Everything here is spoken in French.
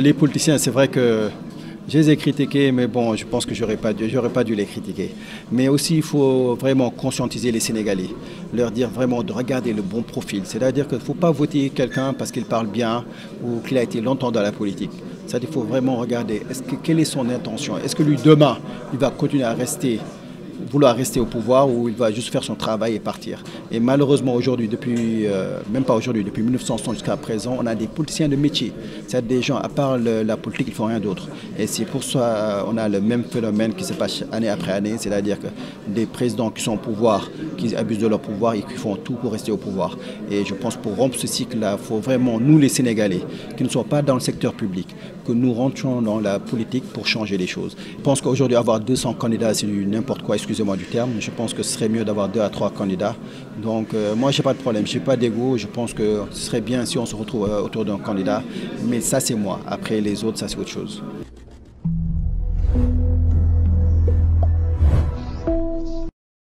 Les politiciens, c'est vrai que je les ai critiqués, mais bon, je pense que j'aurais pas, pas dû les critiquer. Mais aussi, il faut vraiment conscientiser les Sénégalais, leur dire vraiment de regarder le bon profil. C'est-à-dire qu'il ne faut pas voter quelqu'un parce qu'il parle bien ou qu'il a été longtemps dans la politique. C'est-à-dire qu'il faut vraiment regarder quelle est son intention? Est-ce que lui, demain, il va continuer à rester vouloir rester au pouvoir ou il va juste faire son travail et partir? Et malheureusement aujourd'hui, depuis, euh, même pas aujourd'hui, depuis 1960 jusqu'à présent, on a des politiciens de métier. C'est des gens, à part la politique, ils font rien d'autre. Et c'est pour ça qu'on a le même phénomène qui se passe année après année, c'est-à-dire que des présidents qui sont au pouvoir, qui abusent de leur pouvoir et qui font tout pour rester au pouvoir. Et je pense pour rompre ce cycle-là, il faut vraiment, nous les Sénégalais, qui ne sommes pas dans le secteur public, que nous rentrions dans la politique pour changer les choses. Je pense qu'aujourd'hui, avoir 200 candidats, c'est n'importe quoi, excusez-moi du terme. Je pense que ce serait mieux d'avoir deux à trois candidats. Donc, euh, moi, je n'ai pas de problème, je n'ai pas d'ego. Je pense que ce serait bien si on se retrouve euh, autour d'un candidat. Mais ça, c'est moi. Après, les autres, ça, c'est autre chose.